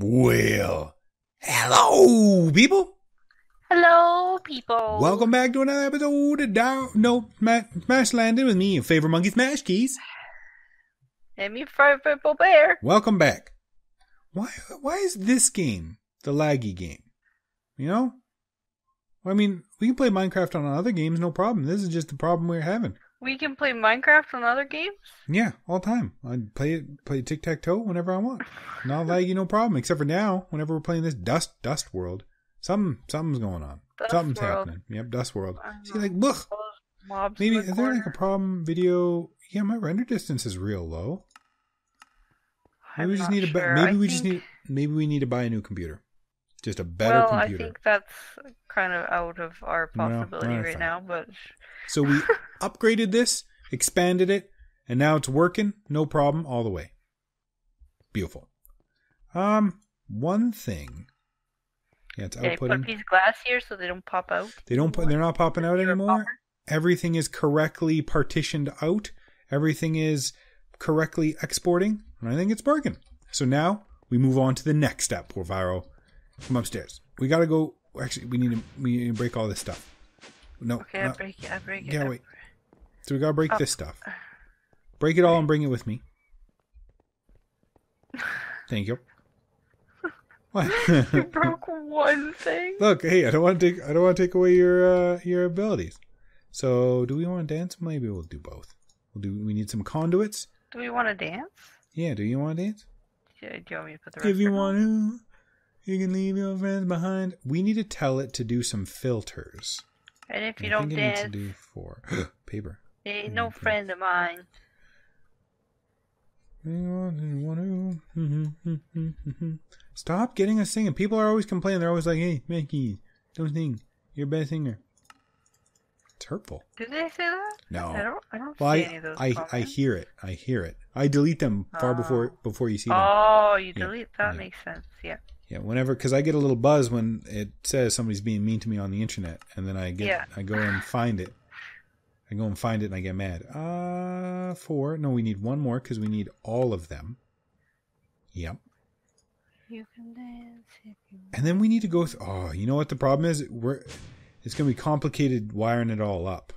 Well, hello, people. Hello, people. Welcome back to another episode of Down No Ma- Smash Landing with me, your favorite monkey Smash Keys. And me, Purple Bear. Welcome back. Why? Why is this game the laggy game? You know. I mean, we can play Minecraft on other games, no problem. This is just the problem we're having. We can play Minecraft on other games. Yeah, all the time. I play it, play tic tac toe whenever I want. Not laggy, no problem. Except for now, whenever we're playing this Dust Dust World, something something's going on. Dust something's World. happening. Yep, Dust World. See, like, look, mobs maybe the is there like a problem? Video. Yeah, my render distance is real low. Maybe I'm we just need sure. Buy, maybe I we just need. Maybe we need to buy a new computer. Just a better well, computer. I think that's kind of out of our possibility no, right fine. now, but So we upgraded this, expanded it, and now it's working. No problem, all the way. Beautiful. Um, one thing. Yeah, it's put a outputting. piece of glass here so they don't pop out. They don't. put- They're not popping out anymore. Everything is correctly partitioned out. Everything is correctly exporting, and I think it's working. So now we move on to the next step. Porphyro, come upstairs. We gotta go. Actually, we need to. We need to break all this stuff. No, Okay, I break it. I break it. Yeah, wait. So we gotta break Oh. this stuff. Break it all and bring it with me. Thank you. What? You broke one thing. Look, hey, I don't want to take. I don't want to take away your uh, your abilities. So, do we want to dance? Maybe we'll do both. We'll do. We need some conduits. Do we want to dance? Yeah. Do you want to dance? Yeah, Do you want me to put the If you want to, you can leave your friends behind. We need to tell it to do some filters. And if you I don't needs to dance, do four paper. ain't no Okay. friend of mine. Stop getting us singing. People are always complaining. They're always like, "Hey, Mickey, don't sing. You're a bad singer." It's hurtful. Did they say that? No. I don't. I don't Well, see I, any of those. I, I hear it. I hear it. I delete them far Oh. before before you see them. Oh, you Yeah, delete that yeah. makes sense. Yeah. Yeah, whenever because I get a little buzz when it says somebody's being mean to me on the internet, and then I get Yeah. I go and find it. I go and find it, and I get mad. Uh, four. No, we need one more because we need all of them. Yep. You can dance if you. And then we need to go. Th- oh, you know what the problem is? We're it's gonna be complicated wiring it all up.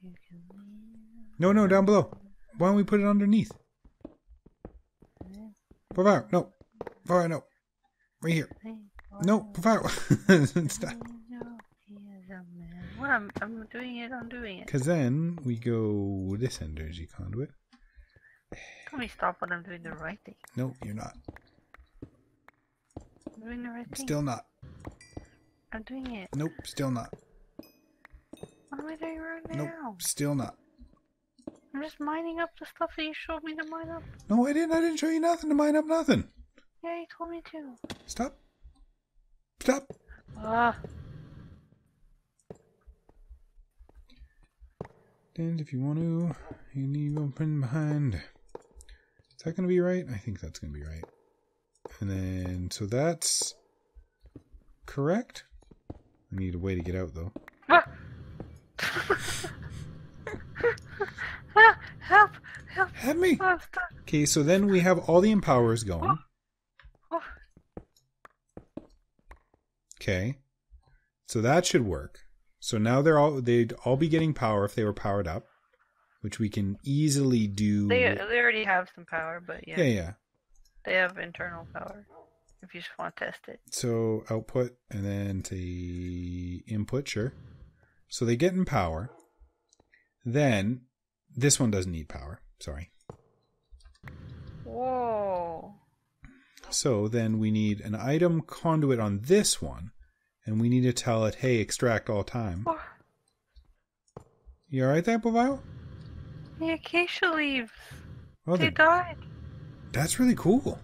You can leave. No, no, down below. Why don't we put it underneath? Provide. No. Provide. No. Right here. No. Provide. Stop. What I'm, I'm doing it. I'm doing it. Because then we go this energy conduit. Can we stop when I'm doing the right thing. No, you're not. I'm doing the right thing. Still not. I'm doing it. Nope. Still not. What am I doing right Nope. now? Still not. I'm just mining up the stuff that you showed me to mine up. No, I didn't. I didn't show you nothing to mine up nothing. Yeah, you told me to. Stop. Stop. Ah, And if you want to, you leave open behind. Is that going to be right? I think that's going to be right. And then, so that's correct. I need a way to get out though. ah. ah, help! Help! Help me! Stuck. Okay, so then we have all the empowers going. Oh, Okay. So that should work. So now they're all they'd all be getting power if they were powered up, which we can easily do. they they already have some power, but yeah, yeah, yeah. they have internal power. If you just want to test it. So output and then the input, sure. So they get in power. Then this one doesn't need power. Sorry. Whoa! So then we need an item conduit on this one, and we need to tell it, hey, extract all time. Oh, You alright there, Bovile? the acacia leaves. Oh, they the- died. that's really cool.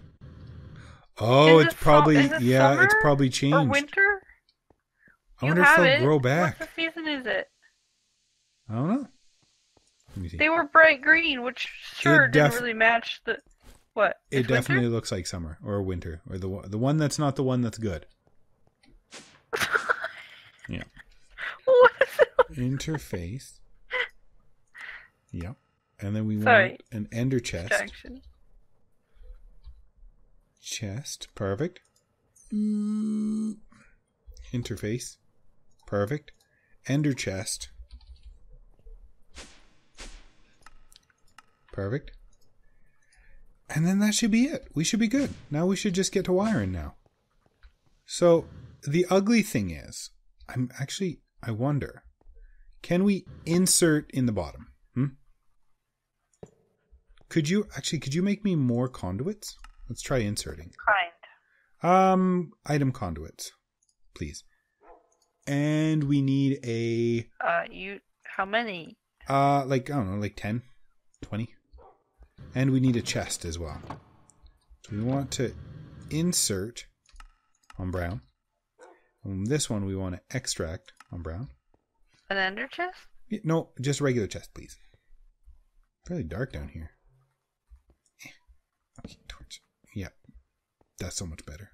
Oh, Is it's it probably it yeah, it's probably Or changed. winter? I you wonder if they'll it. grow What season is it? I don't know. Let me see. They were bright green, which sure def- didn't really match the. What? It It's winter? definitely looks like summer or winter or the the one that's not the one that's good. Yeah. What? Interface. Yep. And then we Sorry. want an ender chest. Distraction. Chest. Perfect. Interface. Perfect. Ender chest. Perfect. And then that should be it. We should be good. Now we should just get to wiring now. So the ugly thing is, I'm actually I wonder, can we insert in the bottom? Hmm? Could you actually could you make me more conduits? Let's try inserting. Kind. Um item conduits, please. And we need a Uh, you. How many? uh like I don't know, like 10, 20. And we need a chest as well. So we want to insert on brown. This one we want to extract on brown. An ender chest? Yeah, No, just regular chest, please. Fairly dark down here. Eh. Okay, torch. Yeah, that's so much better.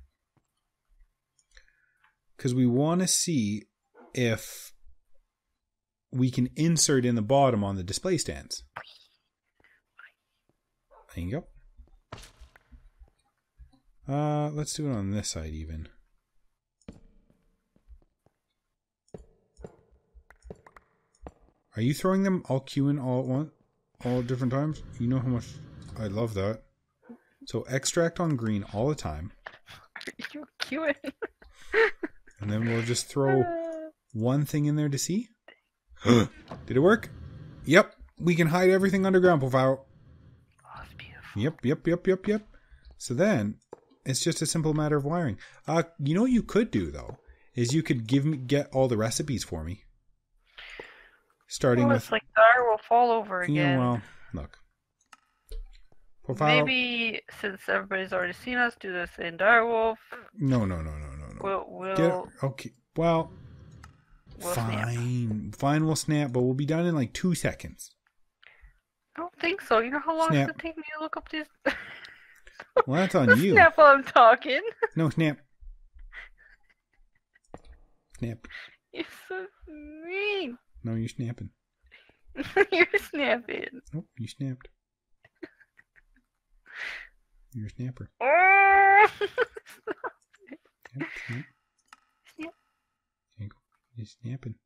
Because we want to see if we can insert in the bottom on the display stands. There you go. Uh, let's do it on this side even. Are you throwing them all queuing all at once, all different times? You know how much I love that. So extract on green all the time, Are you queuing? and then we'll just throw Uh, one thing in there to see. Did it work? Yep. We can hide everything underground profile. oh. Yep, yep, yep, yep, yep. So then it's just a simple matter of wiring. Uh, you know what you could do though is you could give me get all the recipes for me, starting with it's like Dar will fall over again. Yeah, well, look. Profile. Maybe since everybody's already seen us do this in Direwolf, No, no, no, no, no, no. we'll we'll, Get okay. Well, we'll snap. fine, fine. We'll snap, but we'll be done in like two seconds. I don't think so. You know how long Snap. does it take me to look up these? Well, that's on you. Snap while I'm talking. No snap. Snap. You're so mean. No, you're snapping. You're snapping. Nope, you snapped. You're a snapper. Oh! Snap. Snap. There you go. You're snapping.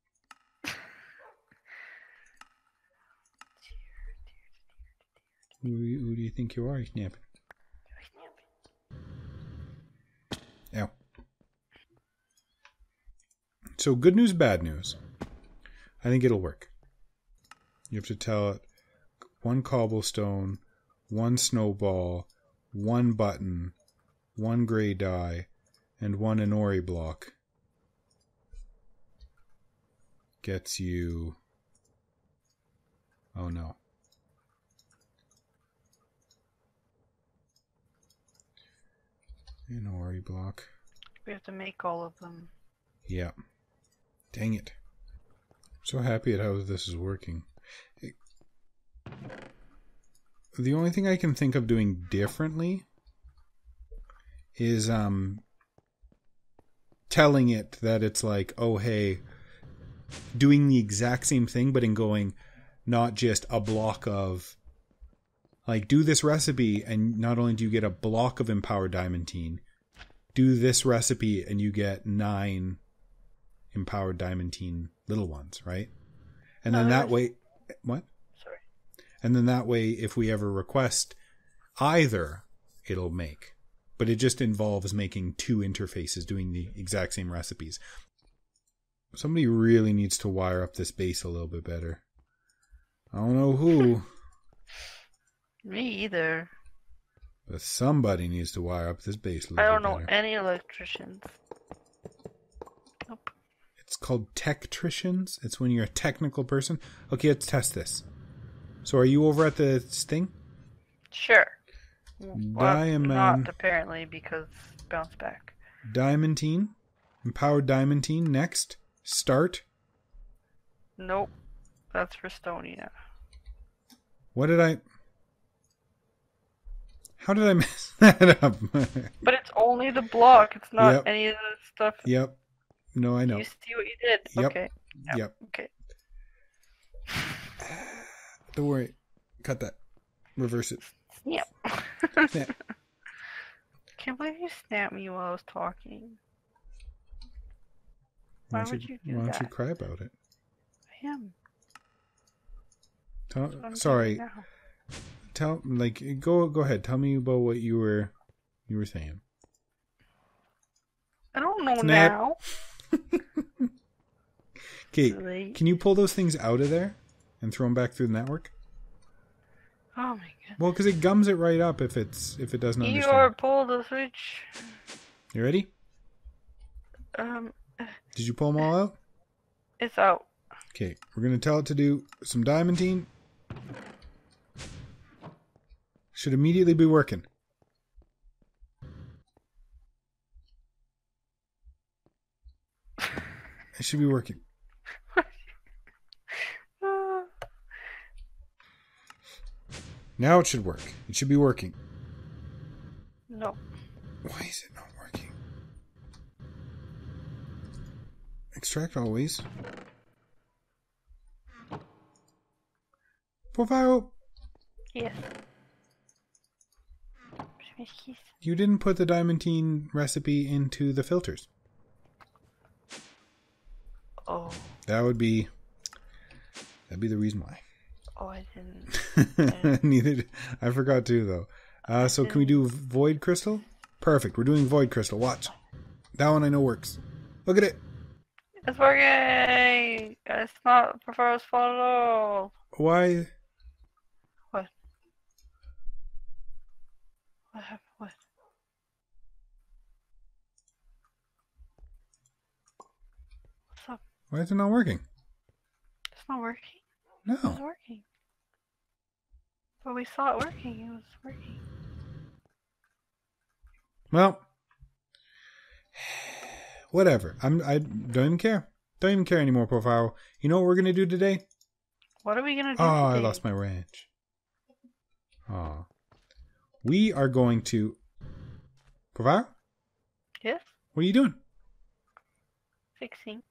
Who, who do you think you are? You're snapping. Ow. So good news, bad news. I think it'll work. You have to tell it one cobblestone, one snowball, one button, one gray dye, and one Enori block gets you. Oh no. Enori block. We have to make all of them. Yeah. Dang it. So happy at how this is working. The only thing I can think of doing differently is um telling it that it's like, oh hey, doing the exact same thing but in going not just a block of like do this recipe and not only do you get a block of empowered diamantine, do this recipe and you get nine empowered diamantine little ones, right? And then Oh, that way, what? Sorry. And then that way, if we ever request either, it'll make. But it just involves making two interfaces doing the exact same recipes. Somebody really needs to wire up this base a little bit better. I don't know who, Me either. but somebody needs to wire up this base a little I don't know better. any electricians. It's called techtricians. It's when you're a technical person. Okay, let's test this. So, are you over at the thing? Sure. Well, Diamond. not apparently because bounce back. Diamantine, empowered diamantine. Next, start. Nope. That's for Stonia. What did I? How did I mess that up? But it's only the block. It's not Yep. any of the stuff. yep. No, I know. You see what you did. Yep. Okay. Yep. Yep. Okay. Don't worry. Cut that. Reverse it. Yep. Snap. can't believe you snapped me while I was talking. Why don't would you do Why don't you cry about it? I am. Tell, That's what I'm sorry, tell like go go ahead. Tell me about what you were you were saying. I don't know Snap. now. Okay, Silly. can you pull those things out of there and throw them back through the network? Oh my god. Well, because it gums it right up if it's if it doesn't You are pull the switch. You ready? Um, Did you pull them all out? it's out. Okay, we're gonna tell it to do some diamantine. Should immediately be working. It should be working. Now it should work. It should be working. no. Why is it not working? Extract always. Yes. Where's my keys? You didn't put the diamantine recipe into the filters. Oh, That would be. That'd be the reason why. oh, I didn't. Neither. Did, I forgot to though. Uh, so can we do void crystal? Perfect. We're doing void crystal. Watch. That one I know works. Look at it. It's working. It's not Professor's fault at all. Why? What? What happened? What? What's up? Why is it not working? It's not working. No. It's working. But we saw it working. It was working. Well, whatever. I'm. I don't even care. Don't even care anymore, profile. You know what we're gonna do today? What are we gonna do? Oh, I lost my ranch. Ah. Oh. We are going to. Profile? Yes, What are you doing? fixing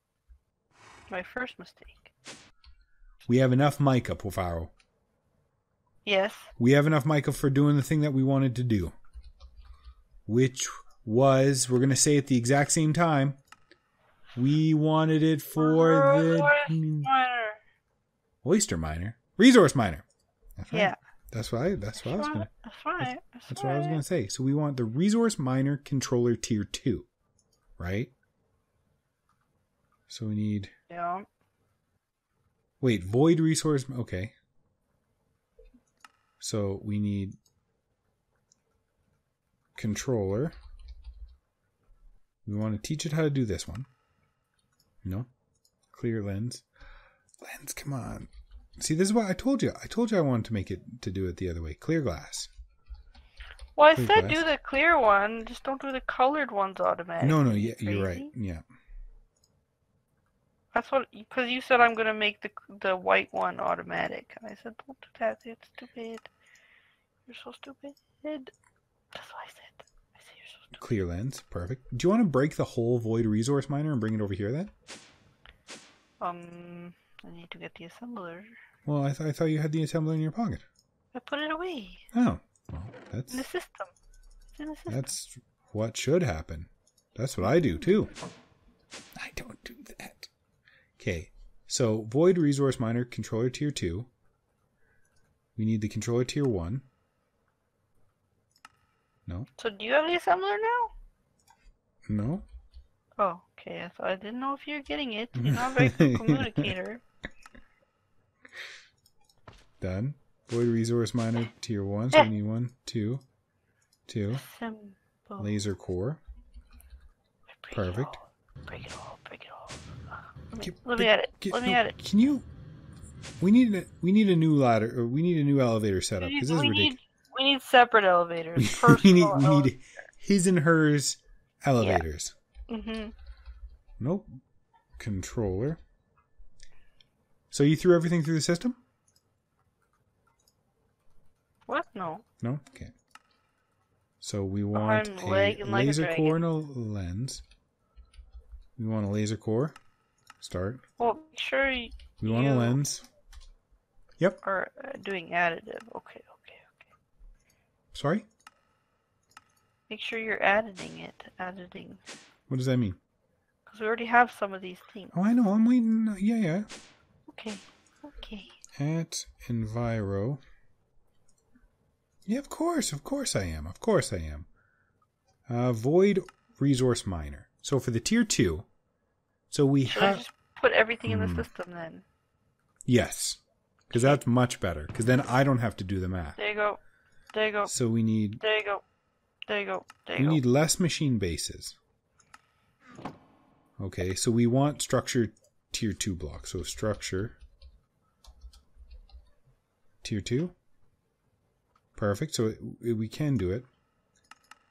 my first mistake. We have enough mica, Profile. Yes. We have enough mica for doing the thing that we wanted to do. Which was, we're going to say at the exact same time, we wanted it for Resource the miner. oyster miner. Resource miner. That's right. Yeah. That's what I, that's what I was That's going right. to That's right. That's, That's what I was going to say. So we want the resource miner controller tier 2, right? So we need Yeah. wait, void resource okay. So we need controller. We want to teach it how to do this one. No. Clear lens. Lens, come on. See, this is what I told you. I told you I wanted to make it to do it the other way. Clear glass. Well, I Clear said glass. do the clear one. Just don't do the colored ones automatically. No, no, yeah, you're right. Yeah. That's what, because you said I'm gonna make the the white one automatic, and I said don't do that. It's stupid. You're so stupid. That's what I said. I said you're so stupid. Clear lens, perfect. Do you want to break the whole void resource miner and bring it over here then? Um, I need to get the assembler. Well, I, th- I thought you had the assembler in your pocket. I put it away Oh, well, that's in the system. It's in the system. that's what should happen. That's what I do too. I don't do that. Okay, so void resource miner controller tier two. We need the controller tier one. No, So do you have the assembler now? no. Oh, okay. So I didn't know if you're getting it. You're not very good communicator. Done. Void resource miner tier one. So we need one, two, two. Assemble. Laser core. Perfect. Break it all. Break it all. Let me, Get- let me but at it. get- Let me no, at it. Can you? We need a we need a new ladder. Or we need a new elevator setup We because this is we ridiculous. need we need separate elevators. we need we need his and hers elevators. Mm-hmm. Nope. Controller. So you threw everything through the system? What? No. No. Okay. So we want a lagging like a laser core and a lens. We want a laser core. Start. Well, make sure you We want a lens. Yep. are uh, doing additive. Okay. Okay. Okay. Sorry. Make sure you're editing it. Editing. What does that mean? Because we already have some of these things. Oh, I know. I'm waiting. Yeah, yeah. Okay. Okay. At Enviro. Yeah, of course. Of course I am. Of course I am. Uh, void resource miner. So for the tier two, so we have put everything in Hmm. the system then? yes, because that's much better. Because then I don't have to do the math. There you go. There you go. So we need There you go. There you go. There you we go. need less machine bases. Okay, so we want structure tier two blocks. So structure tier two. Perfect. So it- we can do it.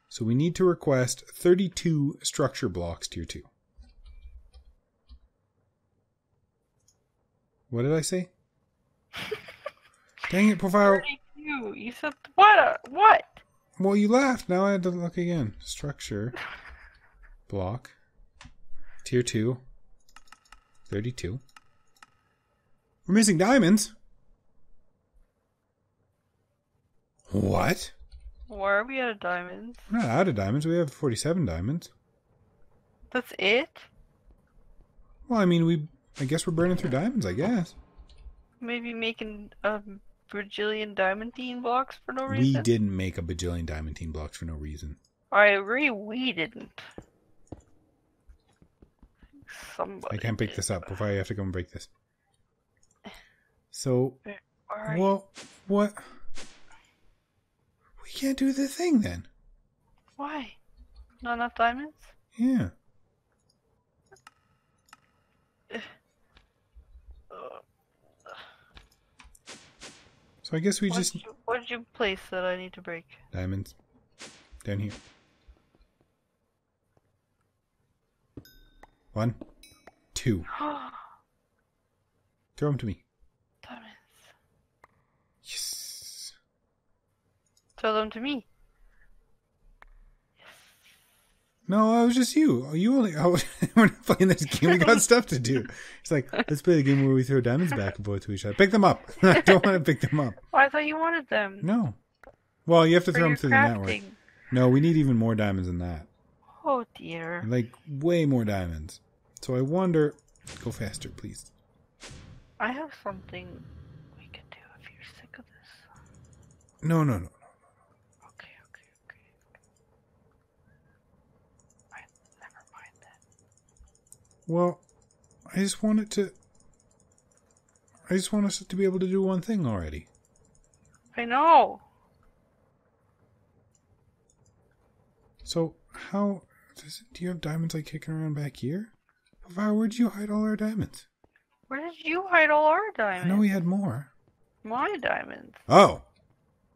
So we need to request 32 structure blocks tier two. What did I say? Dang it, Porphyro. You, you said what? uh, What? Well, you laughed. Now I had to look again. Structure. Block. Tier 2. 32. We're missing diamonds. What? Why are we out of diamonds? We're not out of diamonds. We have 47 diamonds. That's it? Well, I mean, we. I guess we're burning through diamonds, I guess. Maybe making a bajillion diamantine blocks for no reason? We didn't make a bajillion diamantine blocks for no reason. I agree, we didn't. Somebody. I can't pick did. this up. Before I have to go and break this. So, Alright. well, what? We can't do the thing then. Why? Not enough diamonds? Yeah. Uh, So I guess we what, just did you, what did you place that I need to break? diamonds down here. One, two. Throw them to me. diamonds. Yes. Throw them to me. No, I was just you. You only. I was, we're not playing this game. We got stuff to do. It's like let's play the game where we throw diamonds back and forth to each other. Pick them up. I don't want to pick them up. Oh, I thought you wanted them. No. Well, you have to throw them through the network. No, we need even more diamonds than that. Oh dear. Like way more diamonds. So I wonder. Go faster, please. I have something we can do if you're sick of this. No, no, no. Okay, okay, okay. I, never mind then. Well, I just want it to. I just want us to be able to do one thing already. I know. So how does do you have diamonds like kicking around back here? Pavar, where'd you hide all our diamonds? Where did you hide all our diamonds? I know we had more. My diamonds. Oh,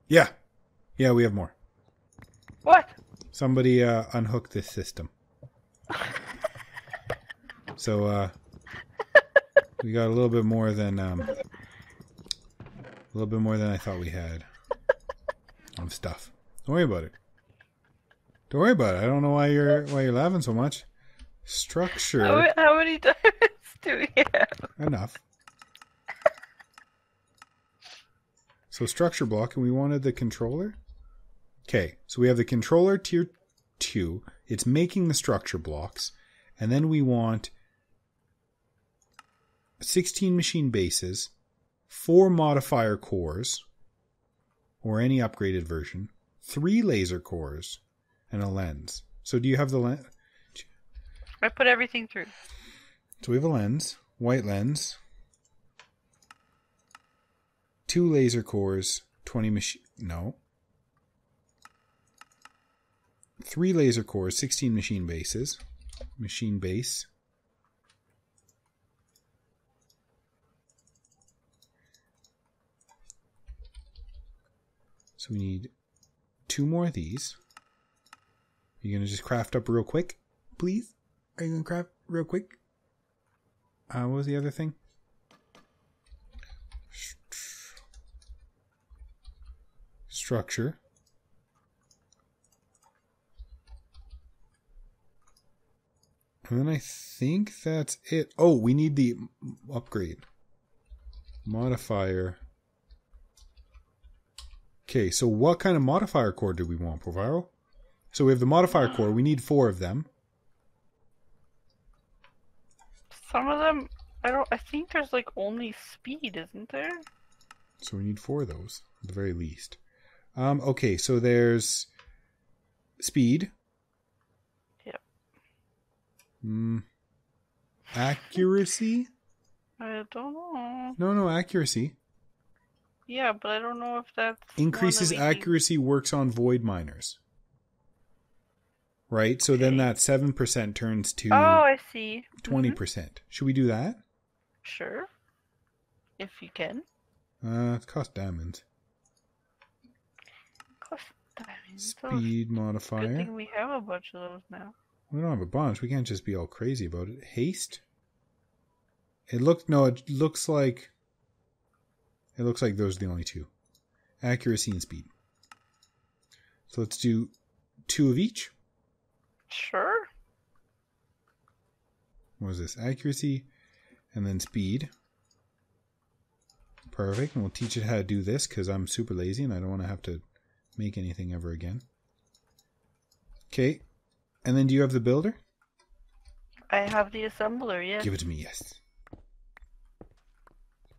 yeah, yeah, we have more. What? Somebody uh, unhooked this system, so uh, we got a little bit more than um, a little bit more than I thought we had of stuff. Don't worry about it. Don't worry about it. I don't know why you're why you're laughing so much. Structure. How, how many diamonds do we have? Enough. So structure block, and we wanted the controller. Okay, so we have the controller tier two. It's making the structure blocks, and then we want sixteen machine bases, four modifier cores, or any upgraded version, three laser cores, and a lens. So do you have the lens? I put everything through. So we have a lens, white lens, two laser cores, 20 machine. No. Three laser cores, 16 machine bases. Machine base. So we need two more of these. Are you going to just craft up real quick, please? Are you going to craft real quick? Uh, what was the other thing? Structure. And then I think that's it. Oh, we need the upgrade. Modifier. Okay, so what kind of modifier core do we want, Porphyro? So we have the modifier core. We need four of them. Some of them, I don't. I think there's like only speed, isn't there? So we need four of those at the very least. Um, okay, so there's speed. Yep. Mm, accuracy? I don't know. No, no, accuracy. Yeah, but I don't know if that Increases accuracy works on void miners. Right? So then that 7% turns to Oh, I see. Mhm. 20%. Should we do that? Sure. If you can. Uh, it costs diamonds. Cost diamonds. Oh, Speed Good modifier. thing we have a bunch of those now. We don't have a bunch. We can't just be all crazy about it. Haste. It looked no. It looks like. It looks like those are the only two. Accuracy and speed. So let's do two of each. Sure. What was this? Accuracy, and then speed. Perfect. And we'll teach it how to do this because I'm super lazy and I don't want to have to make anything ever again. Okay. And then do you have the builder? I have the assembler, yes. Give it to me, yes.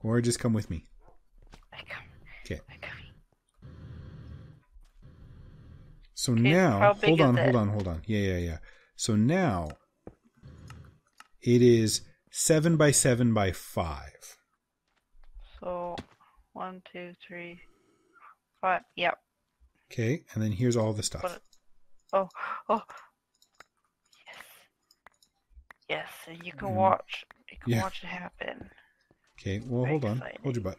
Or just come with me. I come. Okay. I come. So Okay, now, hold on, hold on, hold on. Yeah, yeah, yeah. So now it is seven by seven by five. So, one, two, three, five. Yep. Okay, and then here's all the stuff. What- Oh, oh. Yes. Yes, and you can Mm. watch. You can Yeah. watch it happen. Okay, well, Very hold on. exciting. Hold your butt.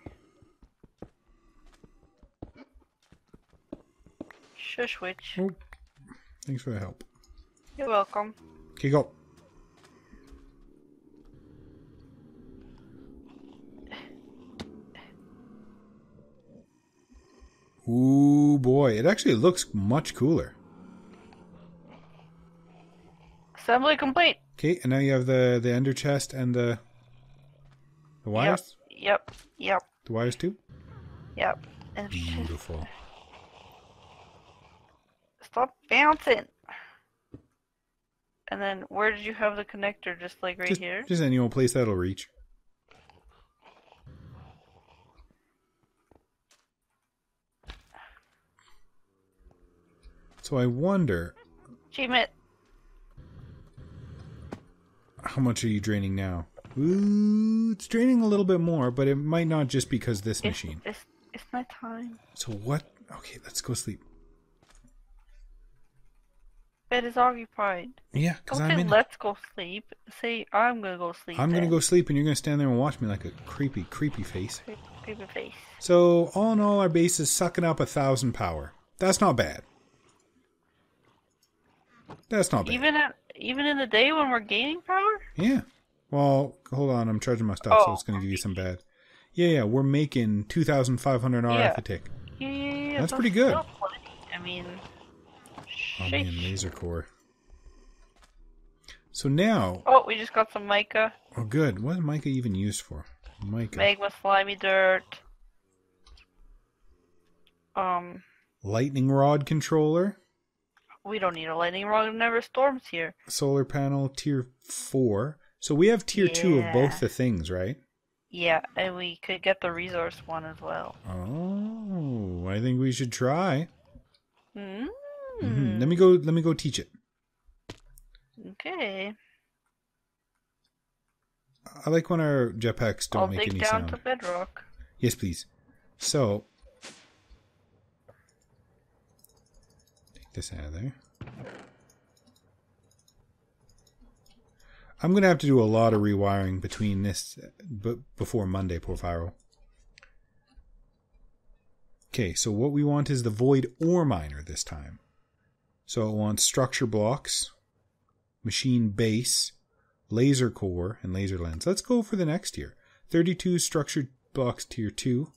Shush, witch. Oh, thanks for the help. You're welcome. Okay, go. Ooh, boy. It actually looks much cooler. Assembly complete. Okay, and now you have the the ender chest and the the wires. Yep. Yep. The wires too. Yep. And it's just- Beautiful. Stop bouncing. And then where did you have the connector? Just like right just, here? just any old place that'll reach. So I wonder Achievement. how much are you draining now? Ooh, it's draining a little bit more, but it might not just because this It's, machine. it's, it's my time. So what? Okay, let's go sleep. Bed is occupied. Yeah, because I'm say in. let's go sleep. Say I'm gonna go sleep. I'm gonna go sleep, and you're gonna stand there and watch me like a creepy, creepy face. Creep- Creepy face. So all in all, our base is sucking up a thousand power. That's not bad. That's not bad. Even at even in the day when we're gaining power? yeah. Well, hold on. I'm charging my stuff, so Oh. it's going to give you some bad. Yeah, yeah. We're making 2,500 RF Yeah. a tick. Yeah, yeah, yeah, That's pretty good. I mean, Oh man, laser core. So now, Oh, we just got some mica, oh good. What is mica even used for? Mica. magma, slimy dirt. Um, Lightning rod controller, we don't need a lightning rod. It never storms here. solar panel, tier four. So we have tier two of both the things, right? Yeah, and we could get the resource one as well. Oh, I think we should try. Mm. Mhm. Let me go. Let me go teach it. Okay. I like when our jetpacks don't I'll make dig any down sound. to bedrock. Yes, please. So, take this out of there. I'm gonna have to do a lot of rewiring between this, but before Monday, Porphyro. Okay, so what we want is the void ore miner this time. So it wants structure blocks, machine base, laser core, and laser lens. Let's go for the next tier. 32 structured blocks tier 2.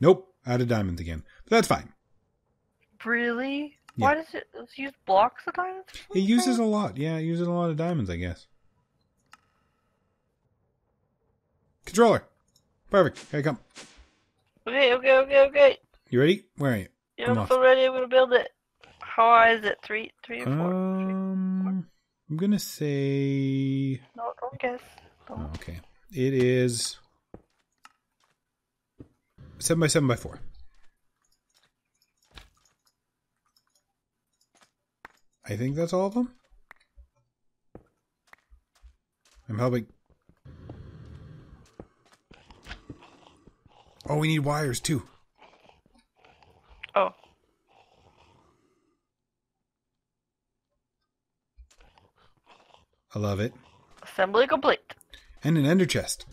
Nope, out of diamonds again. But that's fine. Really? Yeah. Why does it use blocks of diamonds? It uses a lot. Yeah, it uses a lot of diamonds, I guess. Controller. Perfect. Here I come. Okay, okay, okay, okay. You ready? Where are you? Yeah, I'm I'm so ready. I'm gonna build it. How high is it? Three, three or four? Um, I'm gonna say. No, don't guess. oh, Don't. okay, it is seven by seven by four. I think that's all of them. I'm helping. Oh, we need wires too. Oh, I love it. assembly complete. And an ender chest.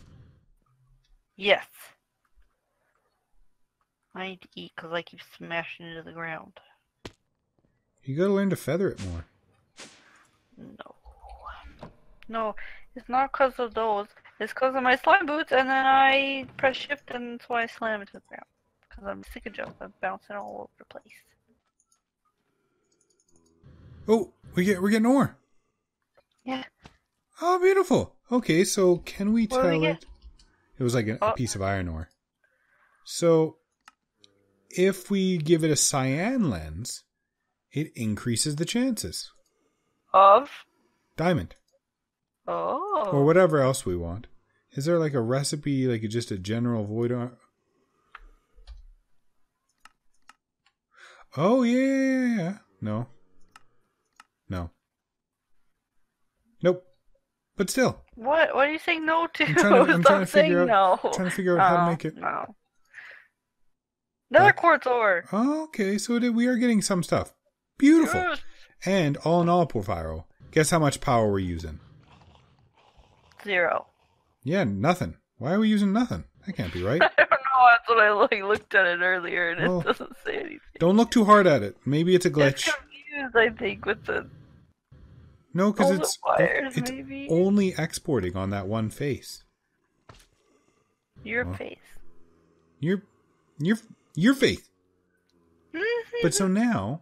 Yes. I need to eat because I keep smashing into the ground. You gotta learn to feather it more. No. No, it's not because of those. It's because of my slime boots, and then I press shift, and that's why I slam into the ground. Because I'm sick of jump. I'm bouncing all over the place. Oh, we get we're getting ore. Yeah. Oh, beautiful. Okay, so can we What tell we it? It was like a, a Oh. piece of iron ore. So, if we give it a cyan lens, it increases the chances. Of? Diamond Oh. or whatever else we want. Is there like a recipe, like just a general void ar- Oh yeah. No. No. Nope. But still, What? What are you saying no to? I'm trying to- I'm trying to figure no. trying to figure out how to oh, make it. No. Another What? quartz ore. Oh, okay, so we are getting some stuff. Beautiful. Yes. And all in all, Porphyro, guess how much power we're using? Zero. Yeah, nothing. Why are we using nothing? That can't be right. I don't know. That's what I like, looked at it earlier, and Well, it doesn't say anything. Don't look too hard at it. Maybe it's a glitch. It's confused, I think, with the No, because it's wires, it's maybe. only exporting on that one face. Your Well. face. Your your your faith. Mm-hmm. But so now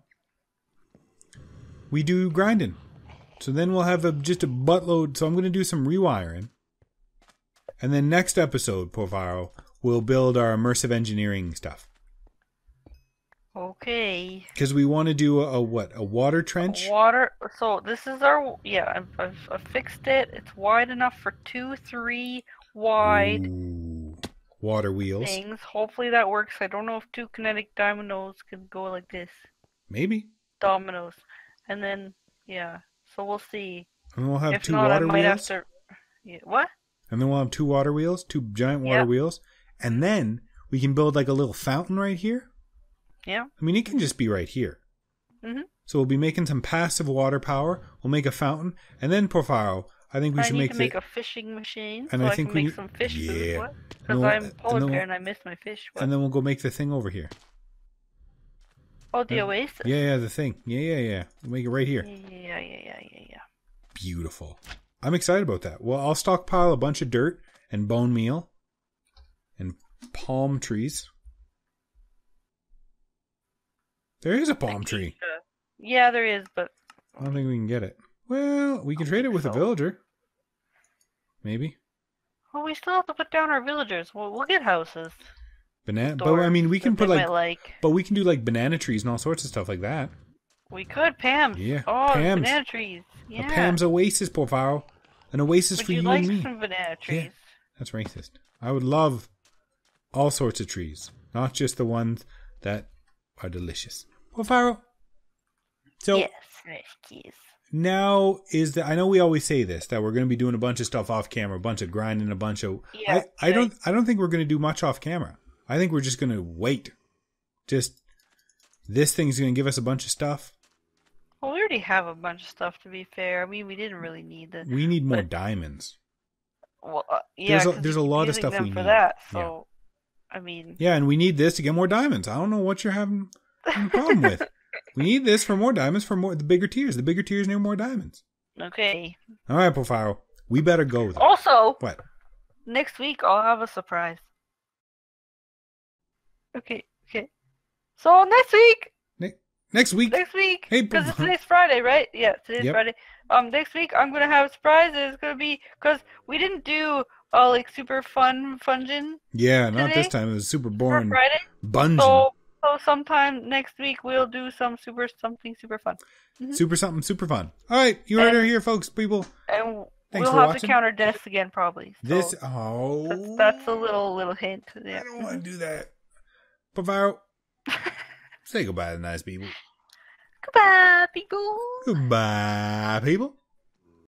we do grinding. So then we'll have a, just a buttload. So I'm going to do some rewiring. And then next episode, Porphyro, we'll build our immersive engineering stuff. Okay. Because we want to do a, a what? A water trench? Water. So this is our. Yeah, I've, I've, I've fixed it. It's wide enough for two, three wide Ooh. Water wheels. things. Hopefully that works. I don't know if two kinetic dynamos can go like this. Maybe. Dynamos. And then, yeah. So we'll see. And then we'll have if two not, water wheels. to. Yeah, what? And then we'll have two water wheels, two giant water Yep. wheels. And then we can build like a little fountain right here. Yeah. I mean, it can just be right here. Mhm. So we'll be making some passive water power. We'll make a fountain, and then Porphyro. I think we I should need make to the, make a fishing machine And so I I, think can we make some fish Yeah. food. And Because we'll- I'm and polar bear we'll- and I miss my fish. What? and then we'll go make the thing over here. Oh, the Yeah. oasis. Yeah, yeah, the thing. Yeah, yeah, yeah. We'll make it right here. Yeah, yeah, yeah, yeah, yeah. Beautiful. I'm excited about that. Well, I'll stockpile a bunch of dirt and bone meal and palm trees. There is a palm tree. Uh, Yeah, there is, but I don't think we can get it. Well, we can trade it with a villager. Maybe. well, we still have to put down our villagers. We'll, we'll get houses. Banana. But I mean, we can put like, like. but we can do like banana trees and all sorts of stuff like that. We could Pam. Yeah, Oh, Pam's. banana trees. Yeah. A Pam's oasis, Porphyro. An oasis Would for you you like and me. some banana trees? Yeah, That's racist. I would love all sorts of trees, not just the ones that are delicious. Porphyro. So yes, rescues. now is the I know we always say this that we're going to be doing a bunch of stuff off camera, a bunch of grinding, a bunch of Yeah, I, I don't I don't think we're going to do much off camera. I think we're just going to wait. Just this thing's going to give us a bunch of stuff. Well, we already have a bunch of stuff. To be fair, I mean, we didn't really need the. We need more But- diamond. Well, uh, yeah, There's a- there's a lot of stuff them we for need. that. Yeah. So, I mean, Yeah, and we need this to get more diamonds. I don't know what you're having a problem with. We need this for more diamonds for more the bigger tiers. The bigger tiers need more diamonds. okay. All right, Porphyro. We better go. Though. Also, What? next week I'll have a surprise. Okay, okay. So next week, Ne- next week. next week, Hey, because Papa. today's Friday, right? Yeah, today's Yep. Friday. Um, next week I'm gonna have surprises. It's gonna be because we didn't do all like super fun fungin Yeah, not this time. It was super boring. Friday. Bunging. So so sometime next week we'll do some super something super fun. Super something super fun. All right, you heard it here, folks, people. And Thanks we'll have watching. to counter Dennis again probably. So This oh that's, that's a little little hint. I don't want to do that. Porphyro, say goodbye to nice people. Goodbye, people. Goodbye, people.